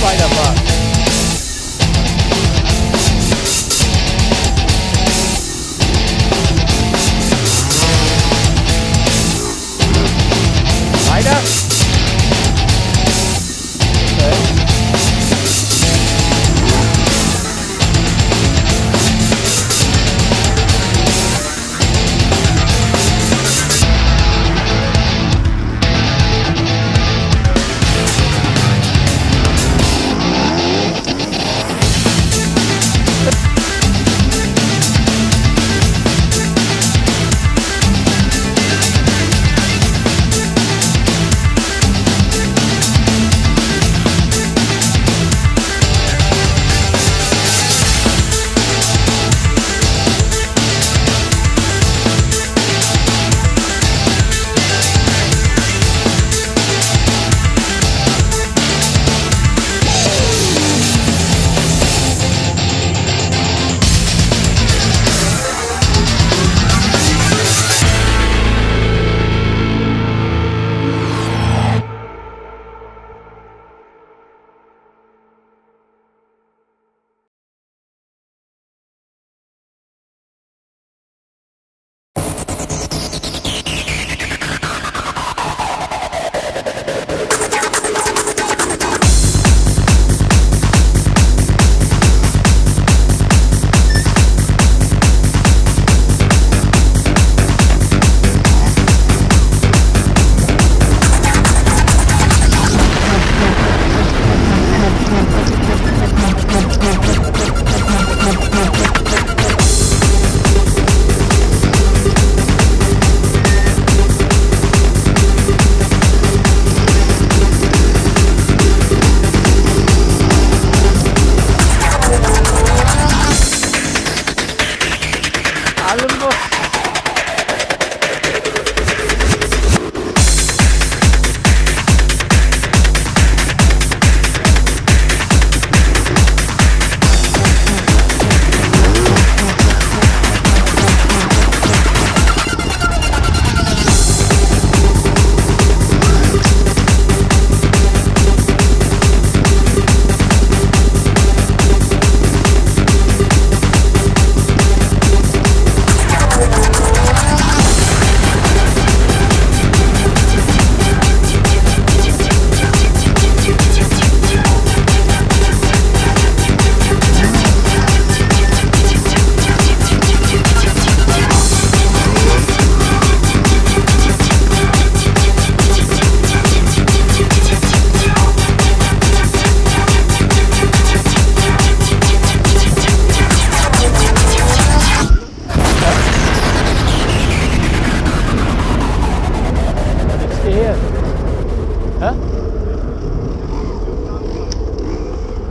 fight a lot.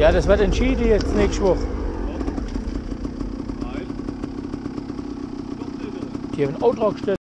Ja, das wird entschieden jetzt nächste Woche. Die haben einen Auftrag gestellt.